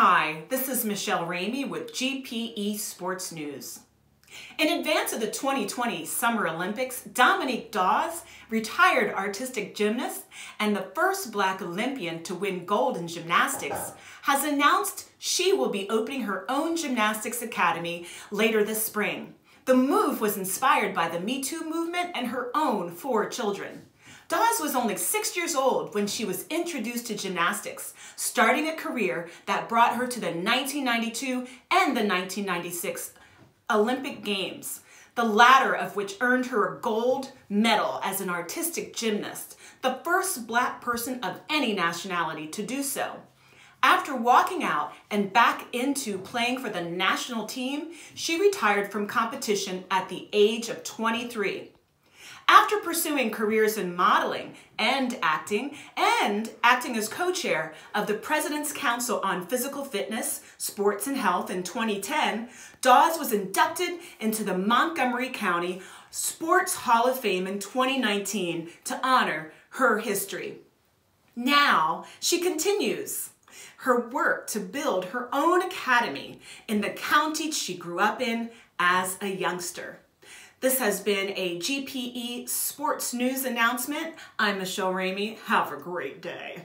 Hi, this is Michelle Ramey with GPE Sports News. In advance of the 2020 Summer Olympics, Dominique Dawes, retired artistic gymnast and the first black Olympian to win gold in gymnastics, has announced she will be opening her own gymnastics academy later this spring. The move was inspired by the Me Too movement and her own four children. Dawes was only six years old when she was introduced to gymnastics, starting a career that brought her to the 1992 and the 1996 Olympic Games, the latter of which earned her a gold medal as an artistic gymnast, the first black person of any nationality to do so. After walking out and back into playing for the national team, she retired from competition at the age of 23. After pursuing careers in modeling and acting, and acting as co-chair of the President's Council on Physical Fitness, Sports and Health in 2010, Dawes was inducted into the Montgomery County Sports Hall of Fame in 2019 to honor her history. Now, she continues her work to build her own academy in the county she grew up in as a youngster. This has been a GPE Sports News announcement. I'm Michelle Ramey. Have a great day.